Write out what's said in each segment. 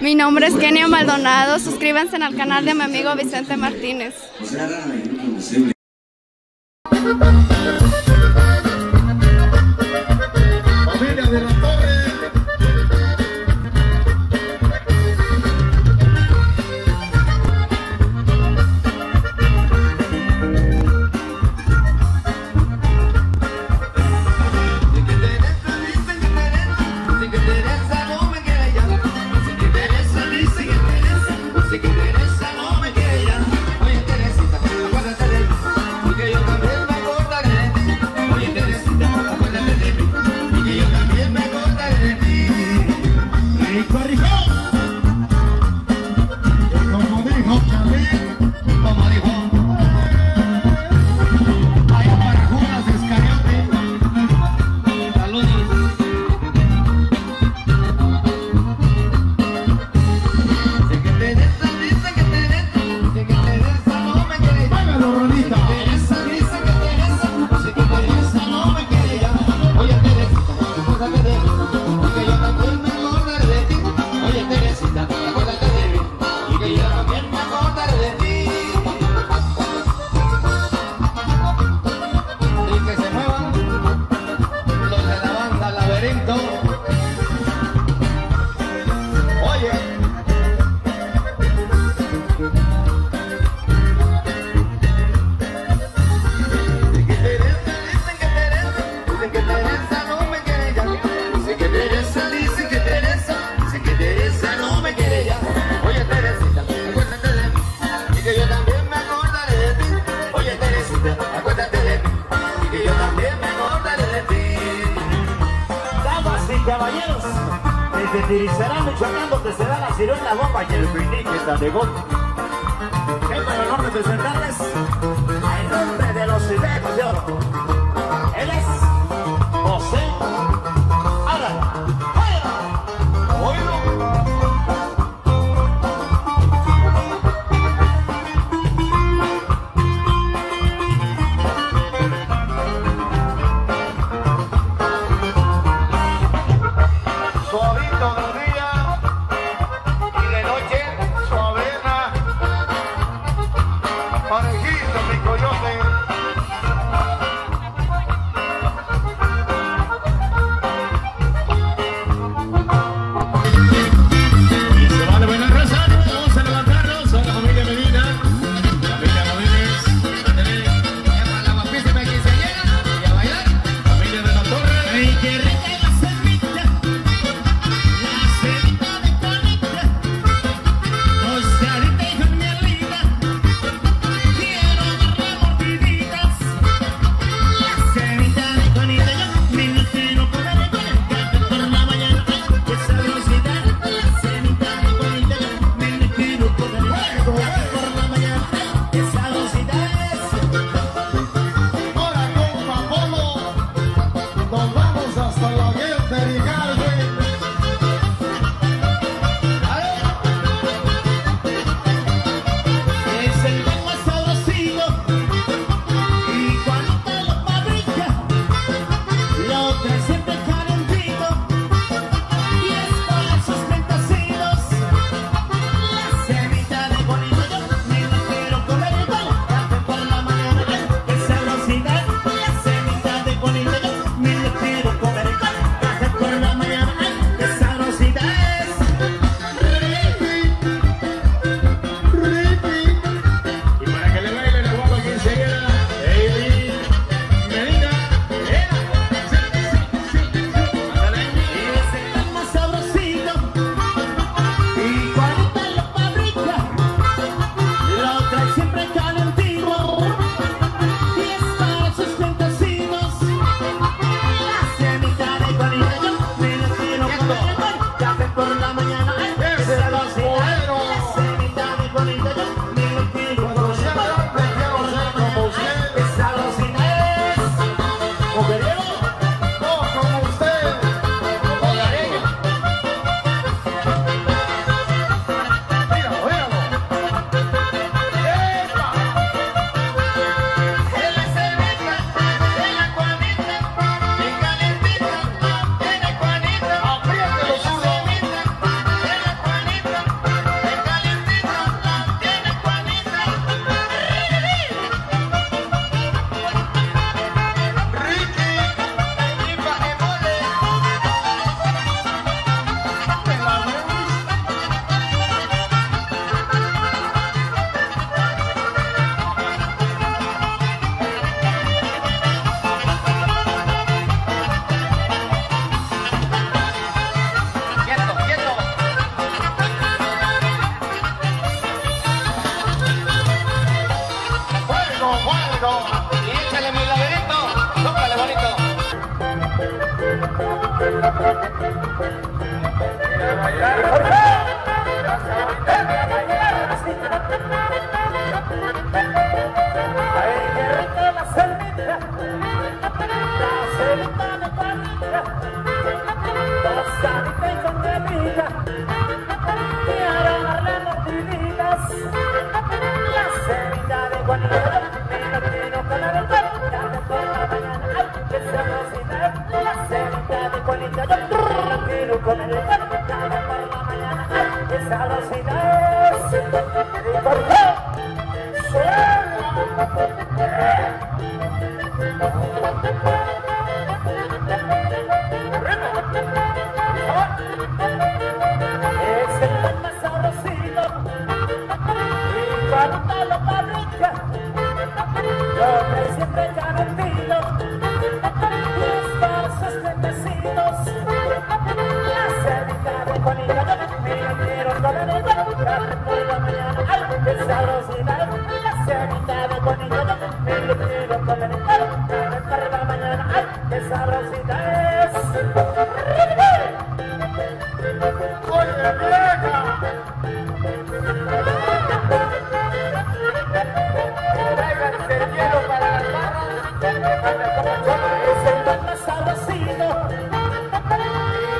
Mi nombre es Kenia Maldonado. Suscríbanse al canal de mi amigo Vicente Martínez. compañeros. Desde Tirizarán, Michoacán, donde se da la ciruela, bomba y el finique tanegón. Tengo el honor de presentarles el nombre de los Ibecos de Oro. Americano. Thank you. Música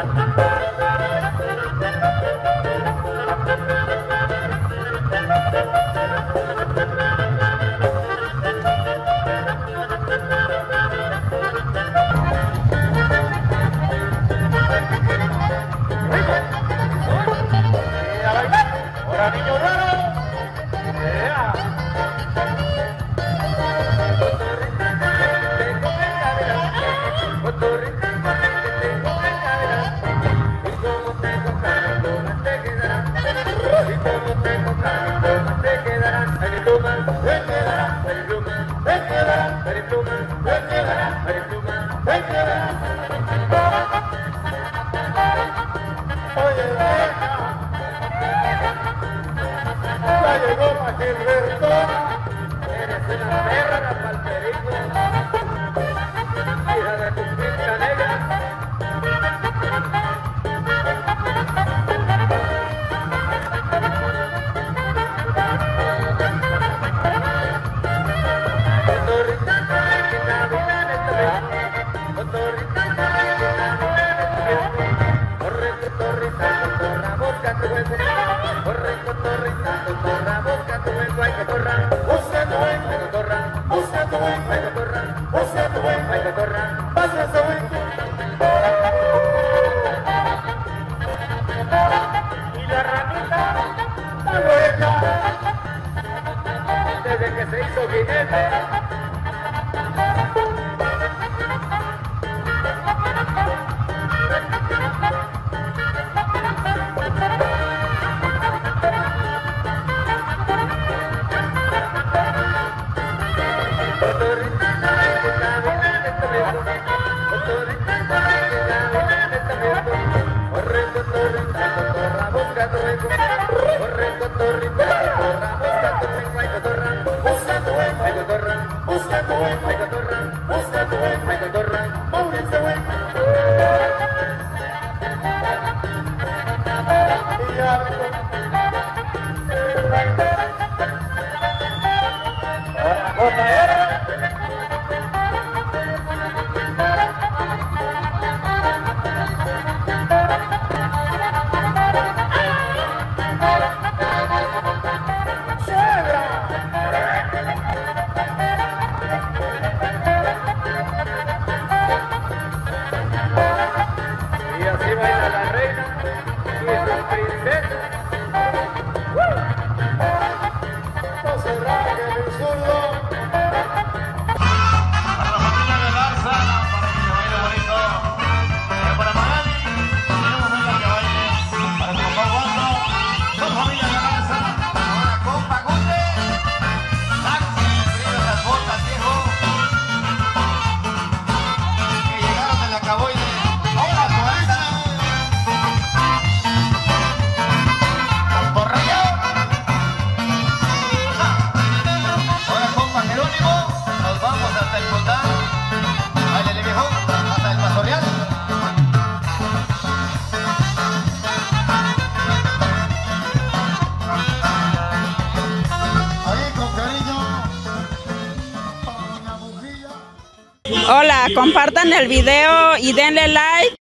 Thank you. Ya llegó Gilberto, eres una perra. Desde que se hizo Yeah. Compartan el video y denle like